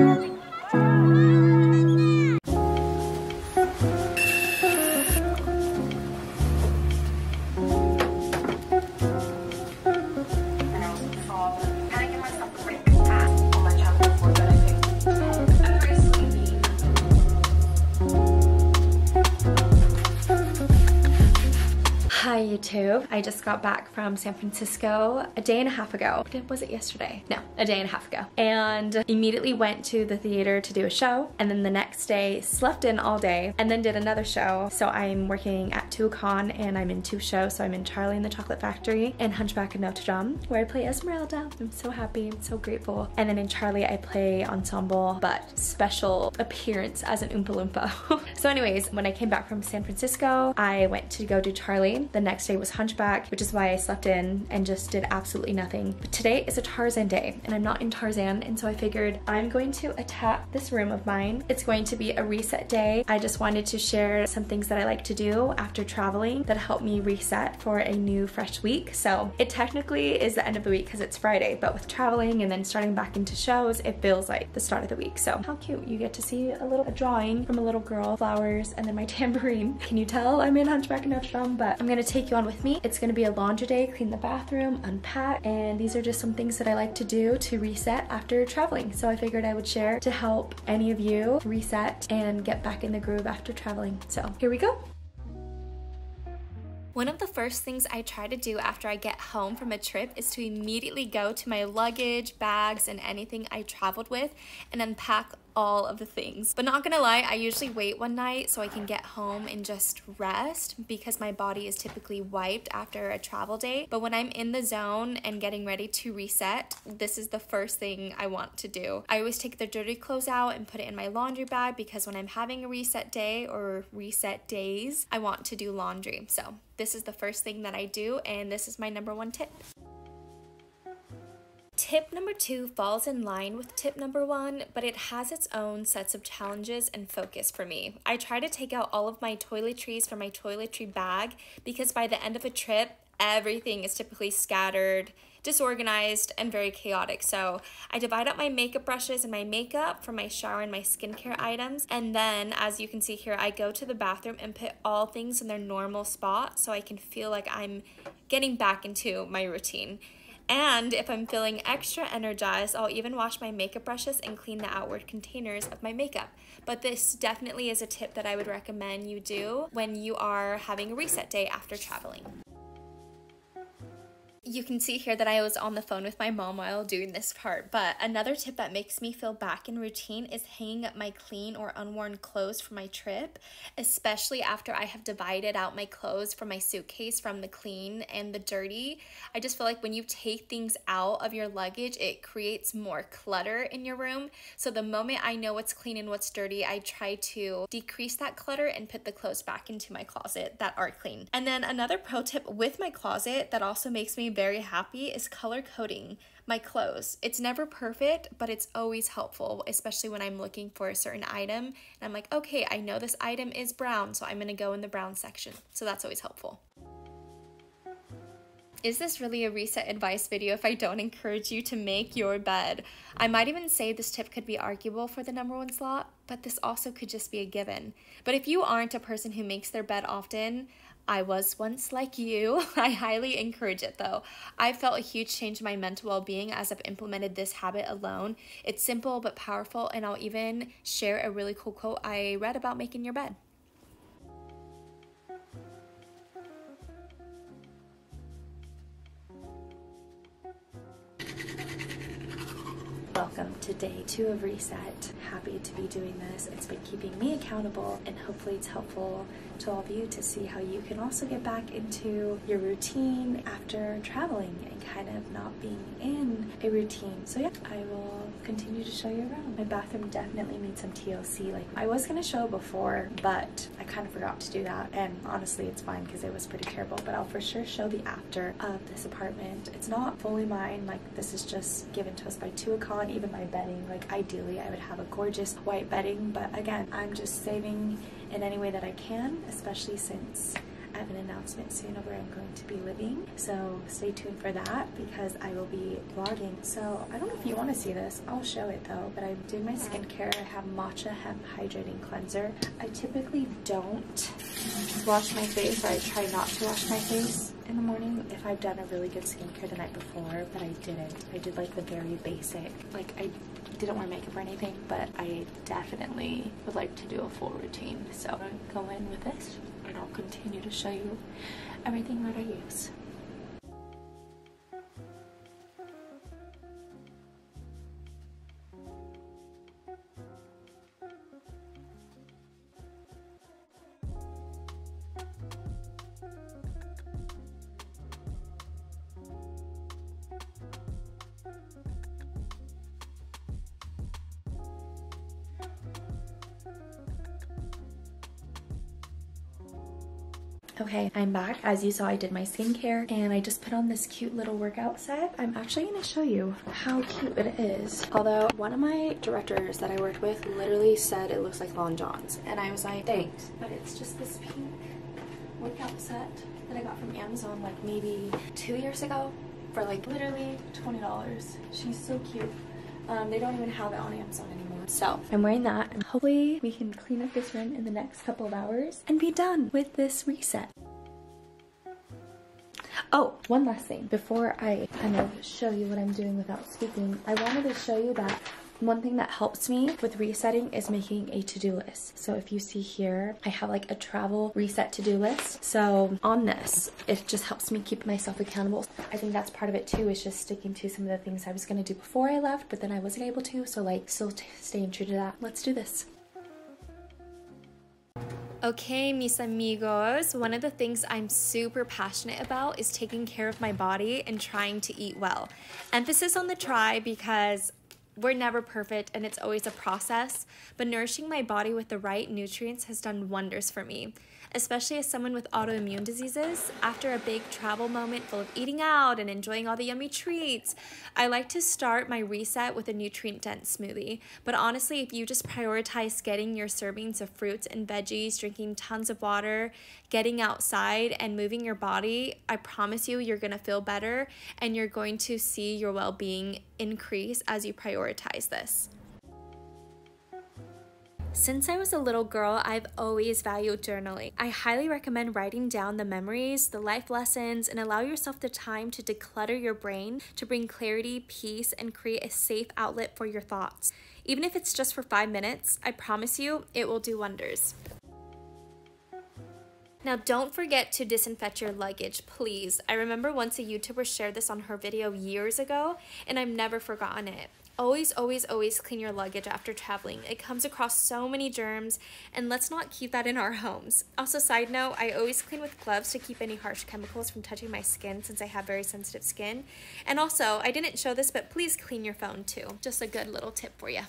Thank you. Hi YouTube. I just got back from San Francisco a day and a half ago. Was it yesterday? No, a day and a half ago. And immediately went to the theater to do a show. And then the next day slept in all day and then did another show. So I'm working at Tuacahn and I'm in two shows. So I'm in Charlie and the Chocolate Factory and Hunchback of Notre Dame where I play Esmeralda. I'm so happy. I'm so grateful. And then in Charlie I play ensemble but special appearance as an Oompa Loompa. so anyways, when I came back from San Francisco, I went to go do Charlie the next day was Hunchback, which is why I slept in and just did absolutely nothing. But today is a Tarzan day and I'm not in Tarzan and so I figured I'm going to attack this room of mine. It's going to be a reset day. I just wanted to share some things that I like to do after traveling that help me reset for a new fresh week. So it technically is the end of the week because it's Friday, but with traveling and then starting back into shows, it feels like the start of the week. So how cute. You get to see a little a drawing from a little girl, flowers, and then my tambourine. Can you tell I'm in Hunchback of Notre Dame? But I'm gonna gonna take you on with me. It's gonna be a laundry day, clean the bathroom, unpack, and these are just some things that I like to do to reset after traveling. So I figured I would share to help any of you reset and get back in the groove after traveling. So here we go. One of the first things I try to do after I get home from a trip is to immediately go to my luggage, bags, and anything I traveled with and unpack all of the things. But not gonna lie, I usually wait one night so I can get home and just rest because my body is typically wiped after a travel day. But when I'm in the zone and getting ready to reset, this is the first thing I want to do. I always take the dirty clothes out and put it in my laundry bag because when I'm having a reset day or reset days, I want to do laundry. So this is the first thing that I do and this is my number one tip. Tip number two falls in line with tip number one, but it has its own sets of challenges and focus for me. I try to take out all of my toiletries from my toiletry bag because by the end of a trip, everything is typically scattered, disorganized, and very chaotic. So I divide up my makeup brushes and my makeup for my shower and my skincare items. And then, as you can see here, I go to the bathroom and put all things in their normal spot so I can feel like I'm getting back into my routine. And if I'm feeling extra energized, I'll even wash my makeup brushes and clean the outward containers of my makeup. But this definitely is a tip that I would recommend you do when you are having a reset day after traveling. You can see here that I was on the phone with my mom while doing this part, but another tip that makes me feel back in routine is hanging up my clean or unworn clothes for my trip, especially after I have divided out my clothes from my suitcase from the clean and the dirty. I just feel like when you take things out of your luggage, it creates more clutter in your room. So the moment I know what's clean and what's dirty, I try to decrease that clutter and put the clothes back into my closet that are clean. And then another pro tip with my closet that also makes me very happy is color coding my clothes. It's never perfect, but it's always helpful, especially when I'm looking for a certain item. And I'm like, okay, I know this item is brown, so I'm gonna go in the brown section. So that's always helpful. Is this really a reset advice video if I don't encourage you to make your bed? I might even say this tip could be arguable for the number one slot, but this also could just be a given. But if you aren't a person who makes their bed often, I was once like you. I highly encourage it though. I felt a huge change in my mental well being as I've implemented this habit alone. It's simple but powerful, and I'll even share a really cool quote I read about making your bed. Welcome to day two of Reset. Happy to be doing this. It's been keeping me accountable, and hopefully, it's helpful to all of you to see how you can also get back into your routine after traveling and kind of not being in a routine. So, yeah, I will continue to show you around. My bathroom definitely needs some TLC. Like, I was gonna show before, but I kind of forgot to do that. And honestly, it's fine because it was pretty terrible, but I'll for sure show the after of this apartment. It's not fully mine, like, this is just given to us by Tuacahn, even my bedding. Like, ideally, I would have a gorgeous white bedding, but again, I'm just saving in any way that I can, especially since I have an announcement soon of where I'm going to be living. So stay tuned for that because I will be vlogging. So I don't know if you want to see this. I'll show it though. But I'm doing my skincare. I have Matcha Hemp Hydrating Cleanser. I typically don't wash my face or I try not to wash my face in the morning if I've done a really good skincare the night before, but I didn't. I did like the very basic, like I didn't wear makeup or anything, but I definitely would like to do a full routine. So I'm gonna go in with this and I'll continue to show you everything that I use. Okay, I'm back. As you saw, I did my skincare and I just put on this cute little workout set. I'm actually gonna show you how cute it is. Although one of my directors that I worked with literally said it looks like Lon John's. And I was like, thanks. But it's just this pink workout set that I got from Amazon like maybe two years ago for like literally $20. She's so cute. Um, they don't even have it on Amazon anymore. So I'm wearing that and hopefully we can clean up this room in the next couple of hours and be done with this reset. Oh, one last thing. Before I kind of show you what I'm doing without speaking, I wanted to show you that one thing that helps me with resetting is making a to-do list. So if you see here, I have like a travel reset to-do list. So on this, it just helps me keep myself accountable. I think that's part of it too, is just sticking to some of the things I was gonna do before I left, but then I wasn't able to. So like still staying true to that. Let's do this. Okay, mis amigos, one of the things I'm super passionate about is taking care of my body and trying to eat well. Emphasis on the try because we're never perfect and it's always a process, but nourishing my body with the right nutrients has done wonders for me, especially as someone with autoimmune diseases. After a big travel moment full of eating out and enjoying all the yummy treats, I like to start my reset with a nutrient dense smoothie. But honestly, if you just prioritize getting your servings of fruits and veggies, drinking tons of water, getting outside, and moving your body, I promise you, you're gonna feel better and you're going to see your well being increase as you prioritize this. Since I was a little girl, I've always valued journaling. I highly recommend writing down the memories, the life lessons, and allow yourself the time to declutter your brain to bring clarity, peace, and create a safe outlet for your thoughts. Even if it's just for five minutes, I promise you it will do wonders. Now don't forget to disinfect your luggage, please. I remember once a YouTuber shared this on her video years ago and I've never forgotten it. Always, always, always clean your luggage after traveling. It comes across so many germs and let's not keep that in our homes. Also, side note, I always clean with gloves to keep any harsh chemicals from touching my skin since I have very sensitive skin. And also, I didn't show this, but please clean your phone too. Just a good little tip for you.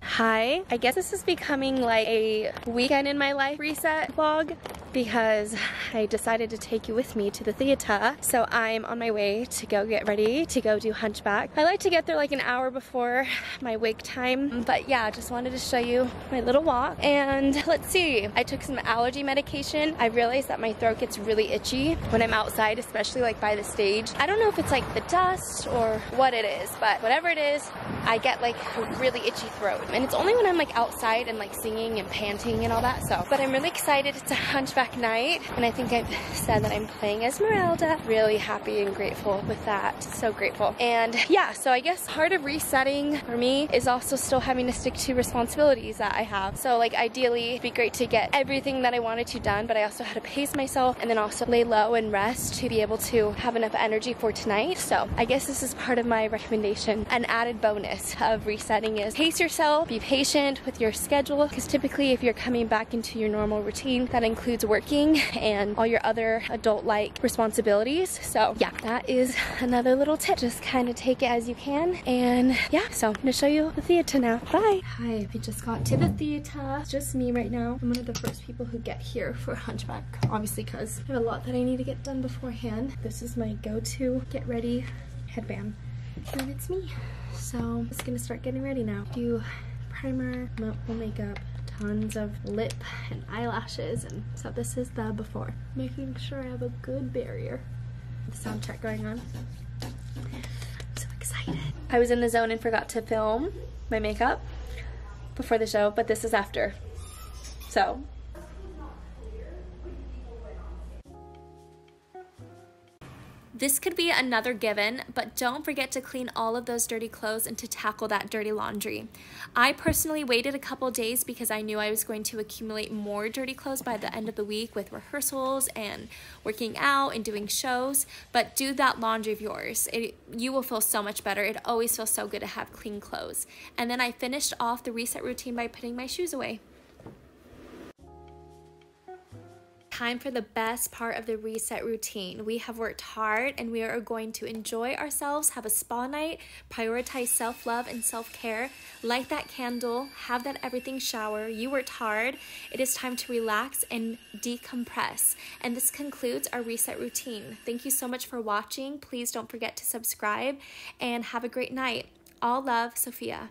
Hi, I guess this is becoming like a weekend in my life reset vlog because I decided to take you with me to the theater. So I'm on my way to go get ready to go do Hunchback. I like to get there like an hour before my wake time, but yeah, I just wanted to show you my little walk. And let's see, I took some allergy medication. I realized that my throat gets really itchy when I'm outside, especially like by the stage. I don't know if it's like the dust or what it is, but whatever it is, I get like a really itchy throat. And it's only when I'm like outside and like singing and panting and all that. So, but I'm really excited. It's a hunchback night. And I think I've said that I'm playing Esmeralda. Really happy and grateful with that. So grateful. And yeah, so I guess part of resetting for me is also still having to stick to responsibilities that I have. So like ideally it'd be great to get everything that I wanted to done, but I also had to pace myself and then also lay low and rest to be able to have enough energy for tonight. So I guess this is part of my recommendation. An added bonus of resetting is pace yourself, be patient with your schedule because typically if you're coming back into your normal routine, that includes working and all your other adult-like responsibilities. So yeah, that is another little tip. Just kind of take it as you can. And yeah, so I'm gonna show you the theater now. Bye. Hi, we just got to the theater. It's just me right now. I'm one of the first people who get here for Hunchback, obviously because I have a lot that I need to get done beforehand. This is my go-to get ready headband. And it's me. So I'm just gonna start getting ready now. Do primer, full makeup, tons of lip and eyelashes and so this is the before. Making sure I have a good barrier. The sound going on. I'm so excited. I was in the zone and forgot to film my makeup before the show but this is after. So This could be another given, but don't forget to clean all of those dirty clothes and to tackle that dirty laundry. I personally waited a couple days because I knew I was going to accumulate more dirty clothes by the end of the week with rehearsals and working out and doing shows, but do that laundry of yours. It, you will feel so much better. It always feels so good to have clean clothes. And then I finished off the reset routine by putting my shoes away. Time for the best part of the reset routine. We have worked hard and we are going to enjoy ourselves, have a spa night, prioritize self love and self care, light that candle, have that everything shower. You worked hard. It is time to relax and decompress. And this concludes our reset routine. Thank you so much for watching. Please don't forget to subscribe and have a great night. All love, Sophia.